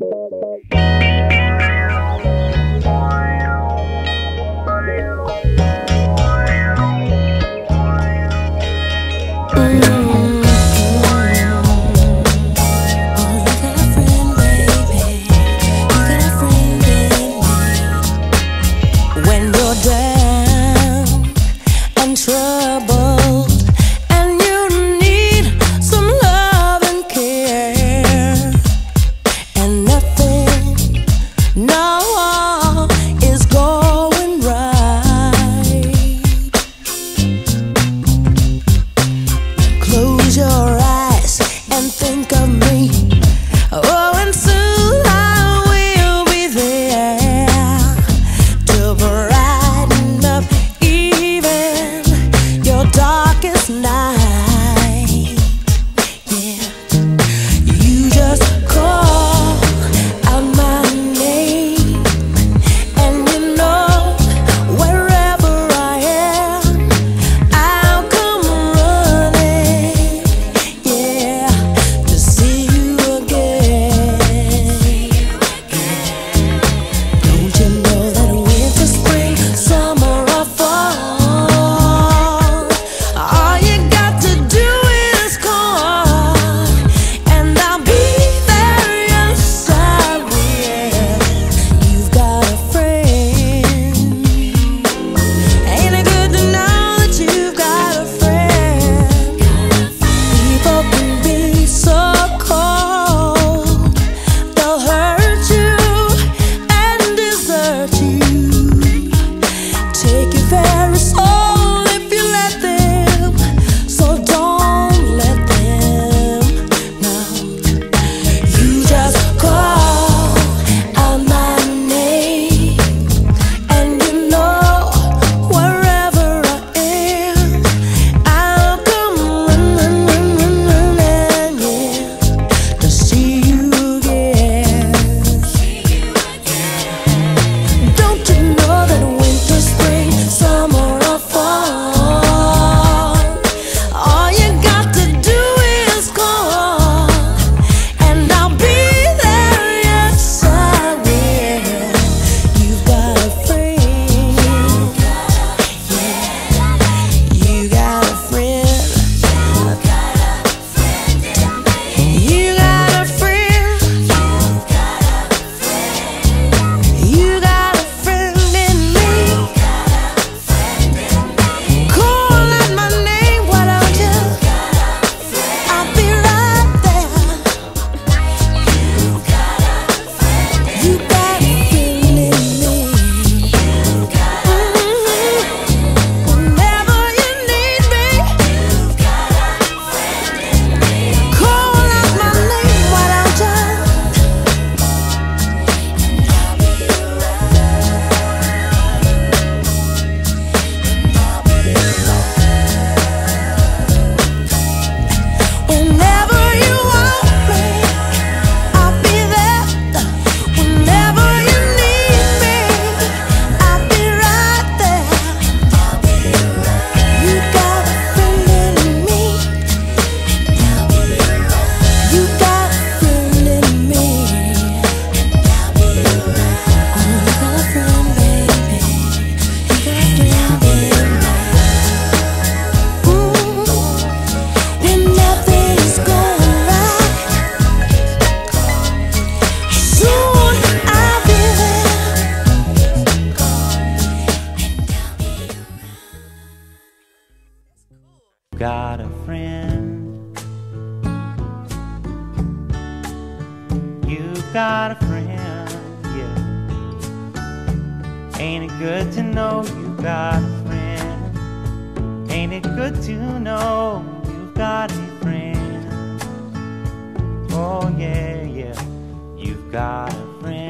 Bye. got a friend, yeah. Ain't it good to know you got a friend? Ain't it good to know you got a friend? Oh, yeah, yeah, you've got a friend.